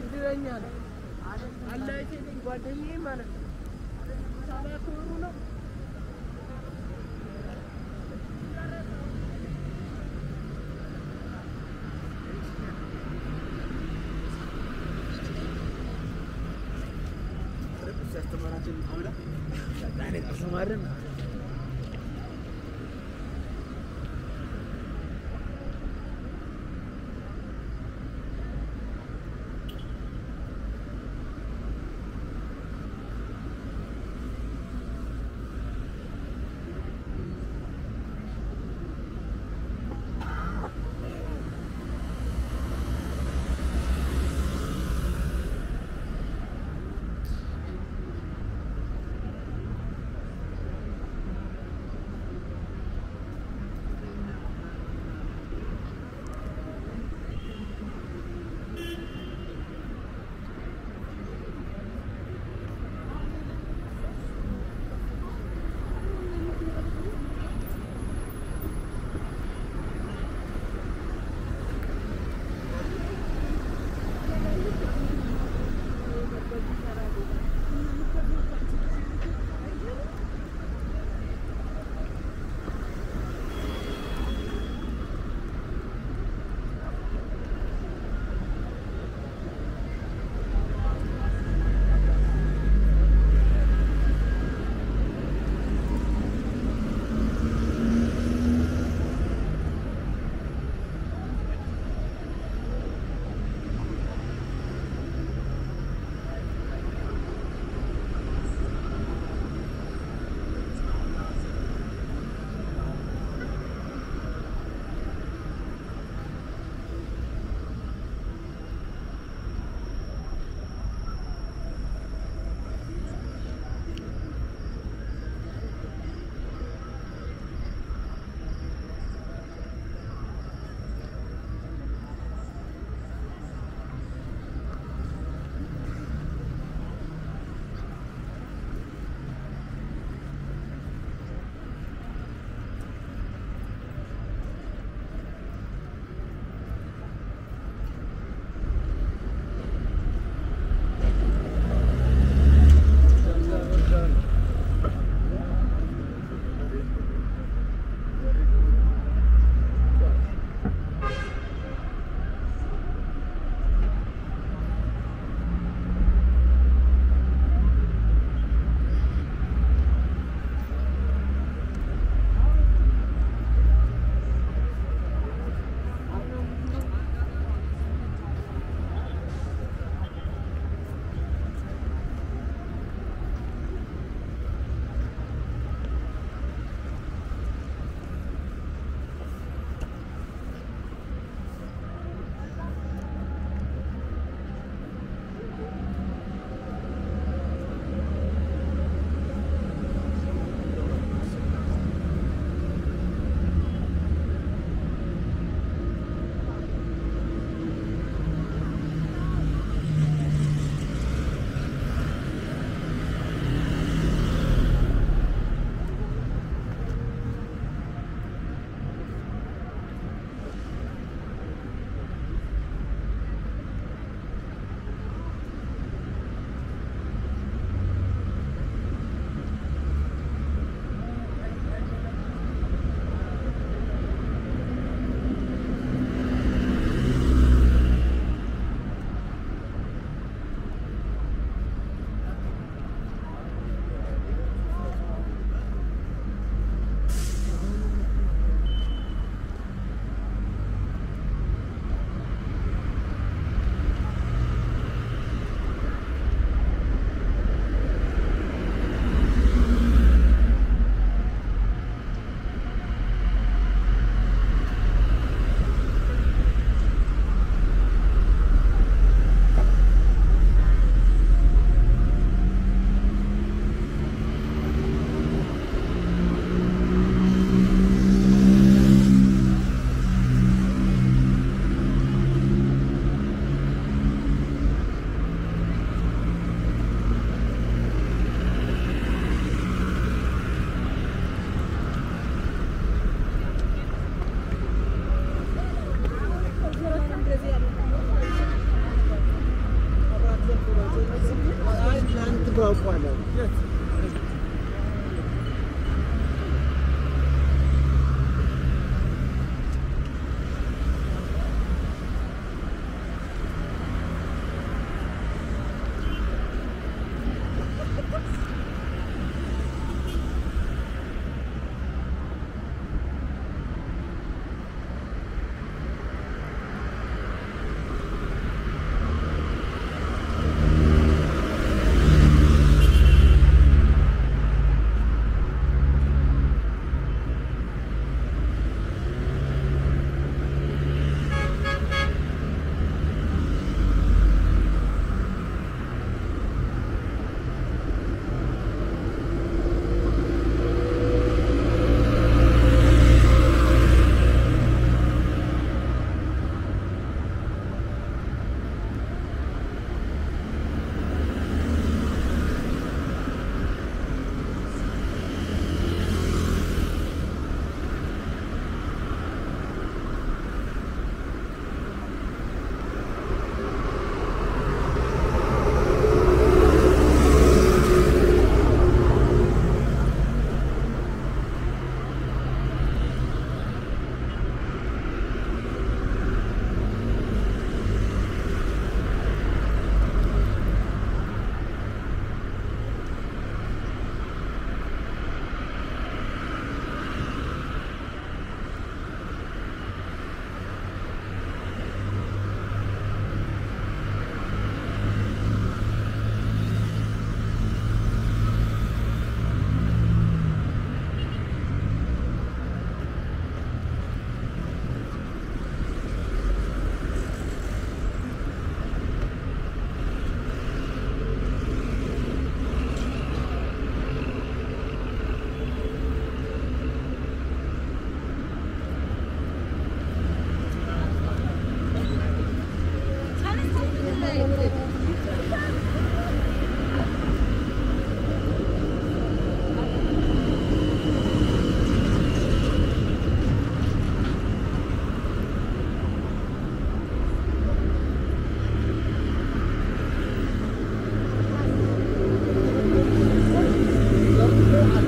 እድለኛ ነው አላችሁ ጓደኛዬ ማለት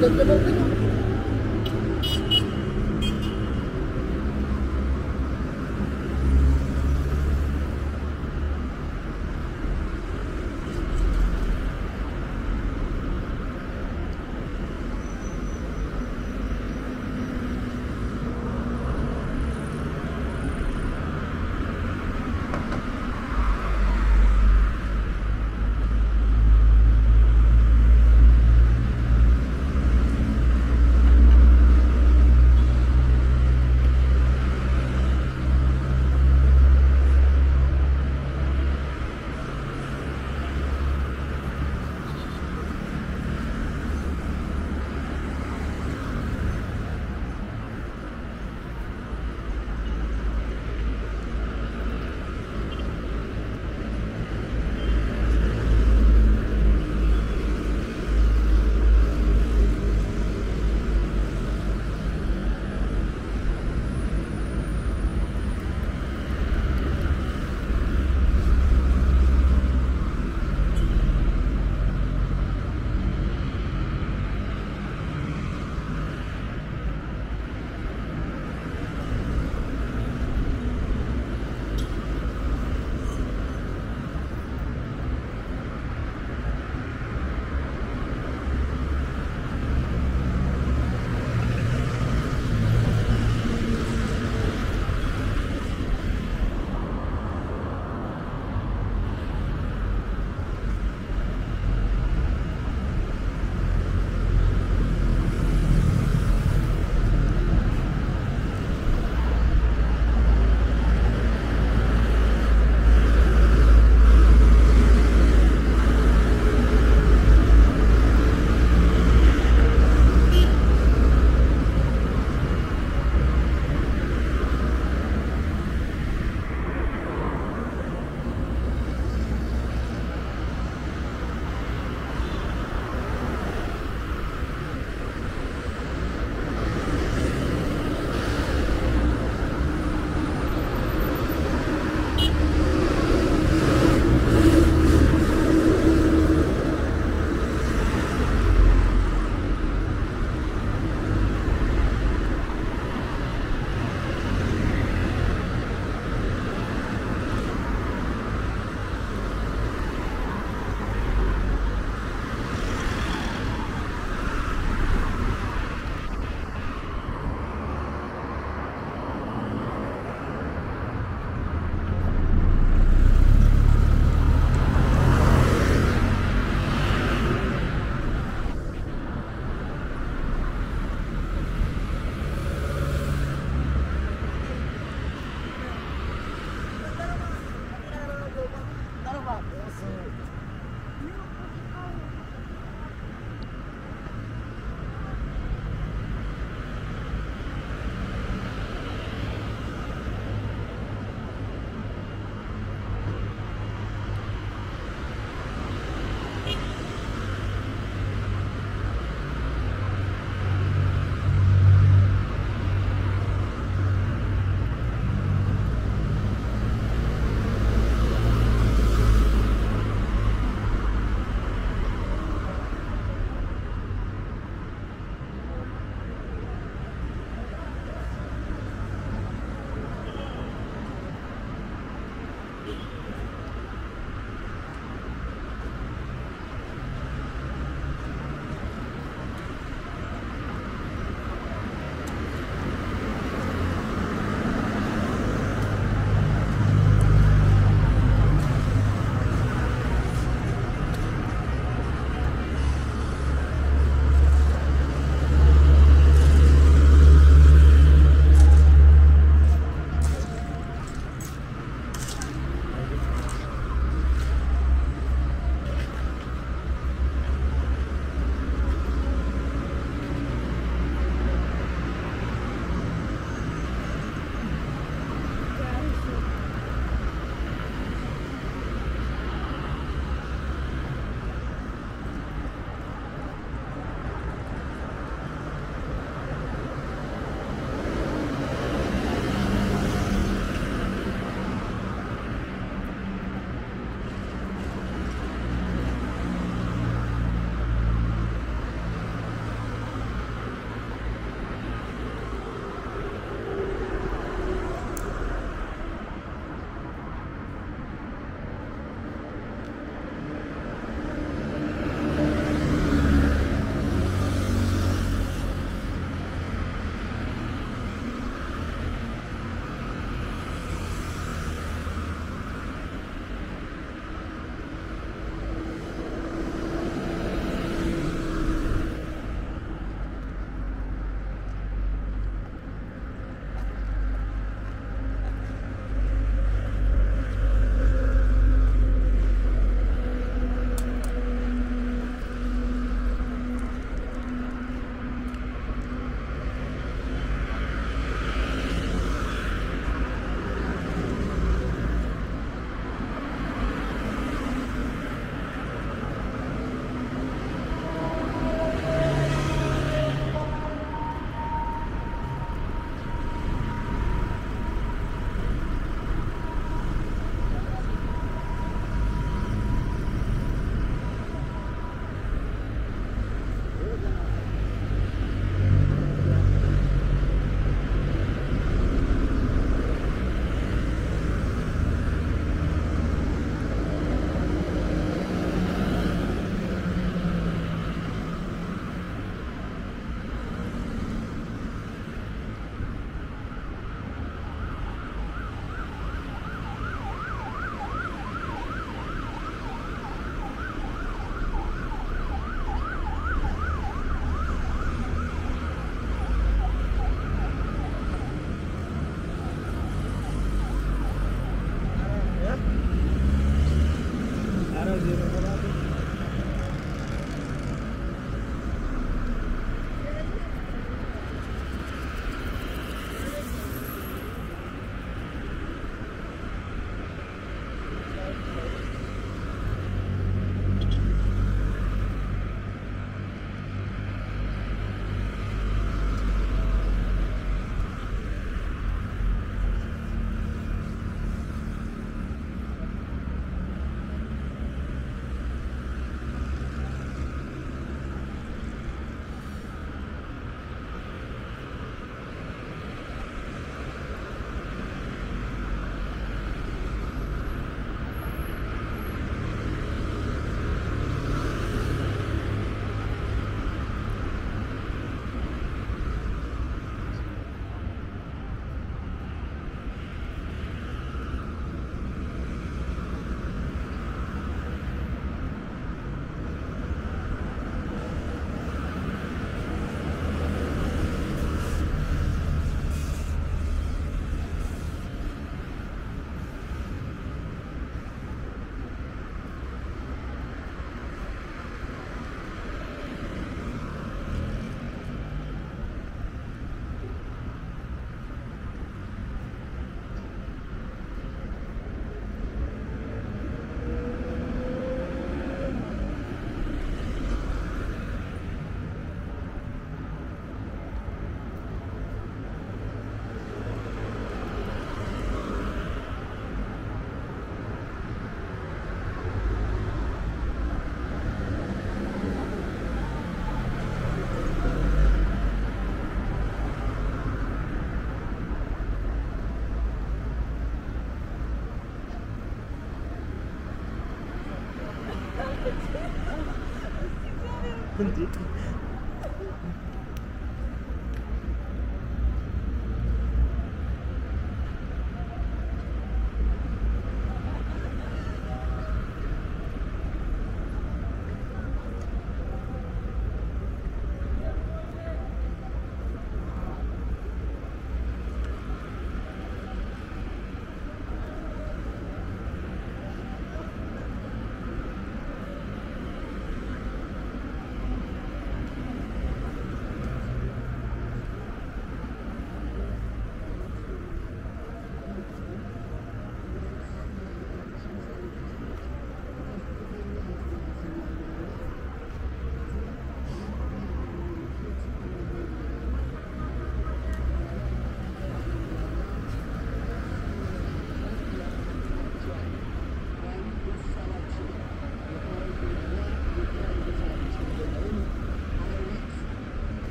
no, no, no.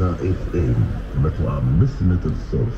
الطريقة a but we are missing it itself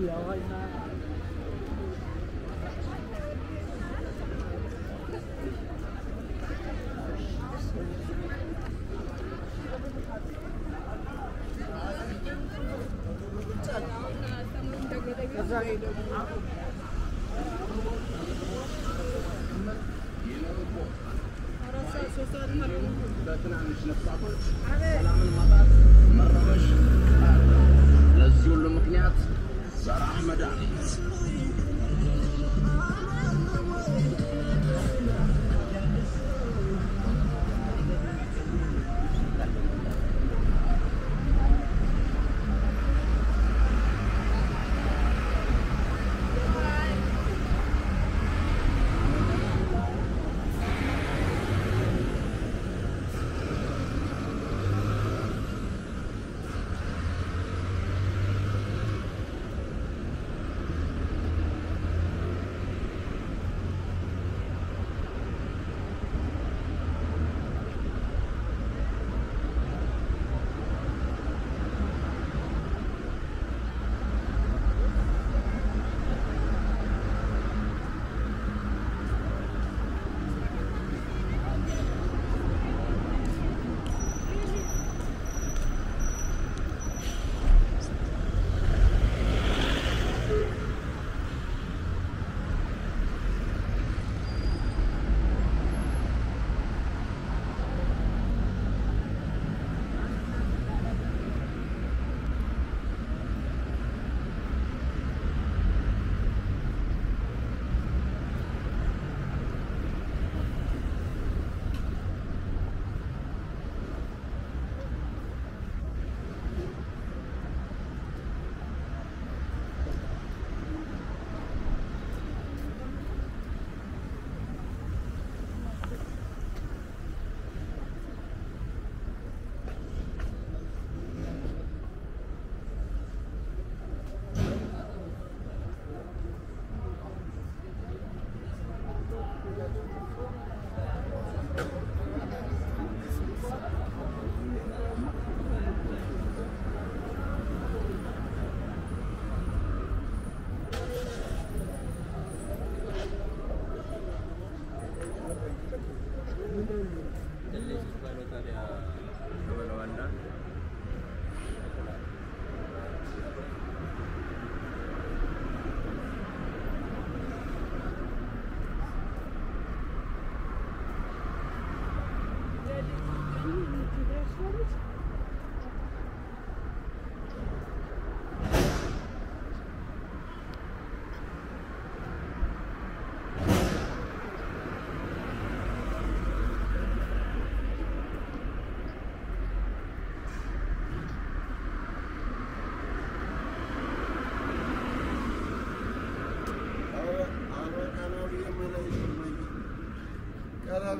厉害！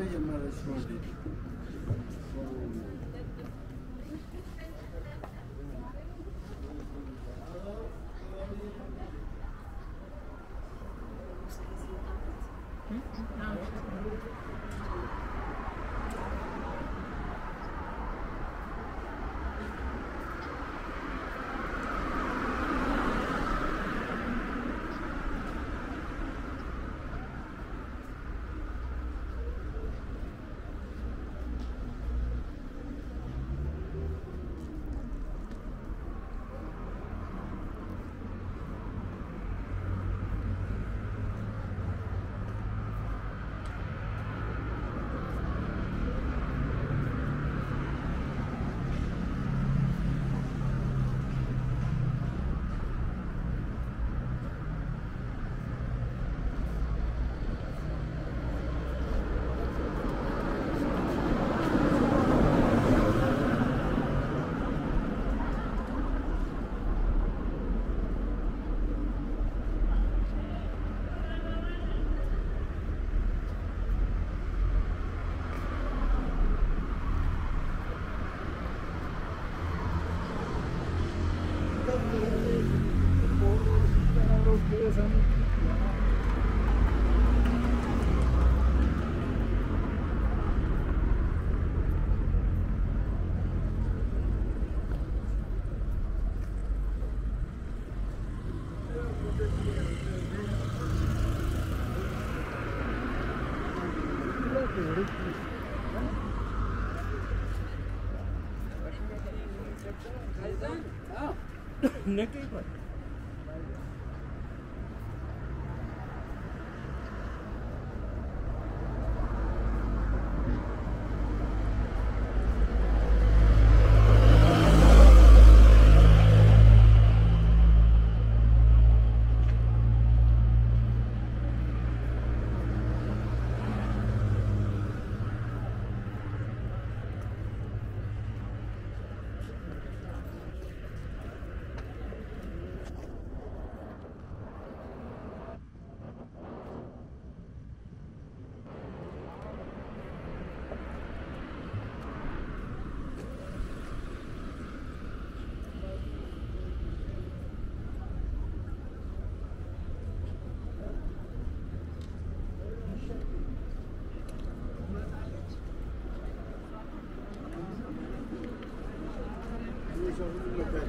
llamar eso 寝てるから。Gracias.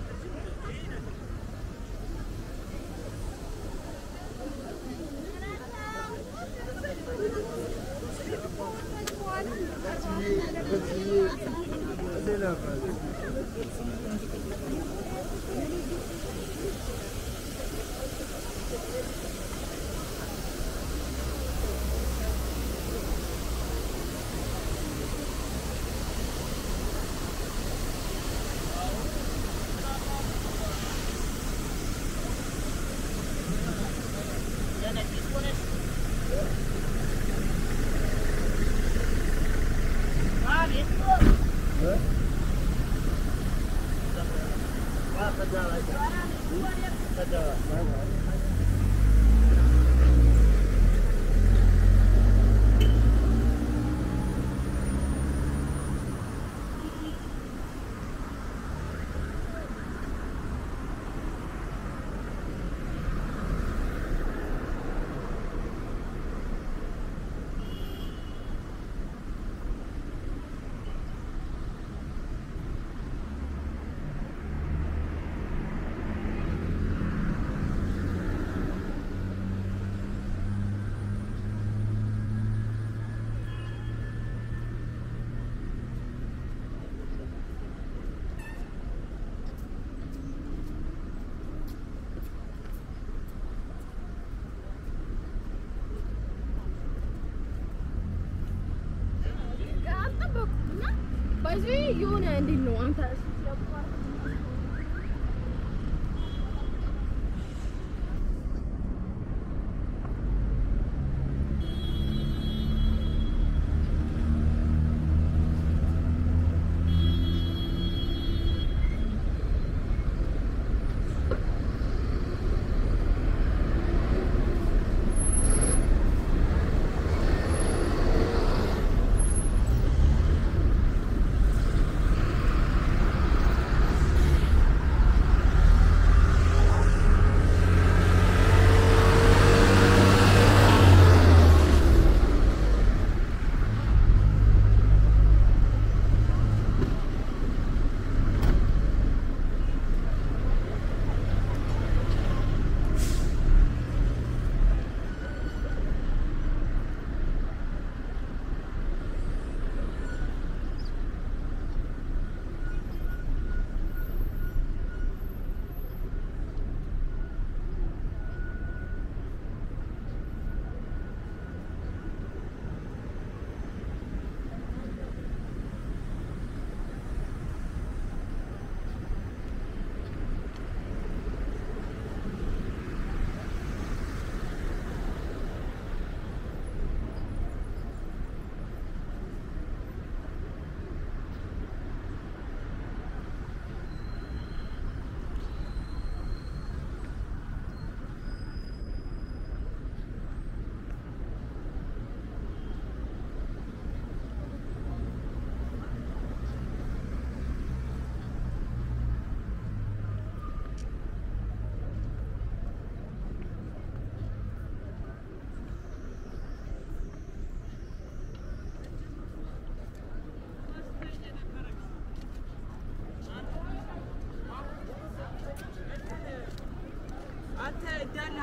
ባይዘ የሆነ እንዴት ነው አንተ